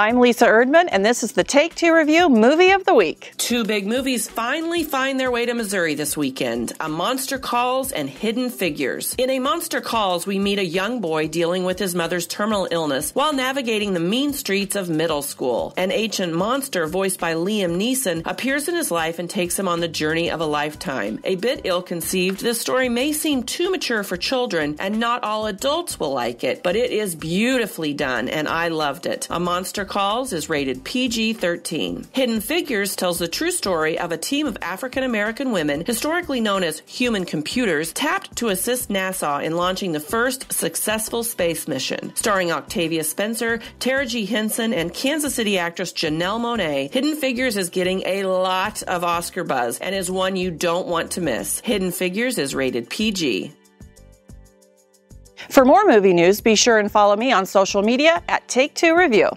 I'm Lisa Erdman, and this is the Take Two Review Movie of the Week. Two big movies finally find their way to Missouri this weekend A Monster Calls and Hidden Figures. In A Monster Calls, we meet a young boy dealing with his mother's terminal illness while navigating the mean streets of middle school. An ancient monster, voiced by Liam Neeson, appears in his life and takes him on the journey of a lifetime. A bit ill conceived, this story may seem too mature for children, and not all adults will like it, but it is beautifully done, and I loved it. A Monster Calls is rated PG 13. Hidden Figures tells the true story of a team of African American women, historically known as human computers, tapped to assist NASA in launching the first successful space mission. Starring Octavia Spencer, Taraji Henson, and Kansas City actress Janelle Monáe, Hidden Figures is getting a lot of Oscar buzz and is one you don't want to miss. Hidden Figures is rated PG. For more movie news, be sure and follow me on social media at Take Two Review.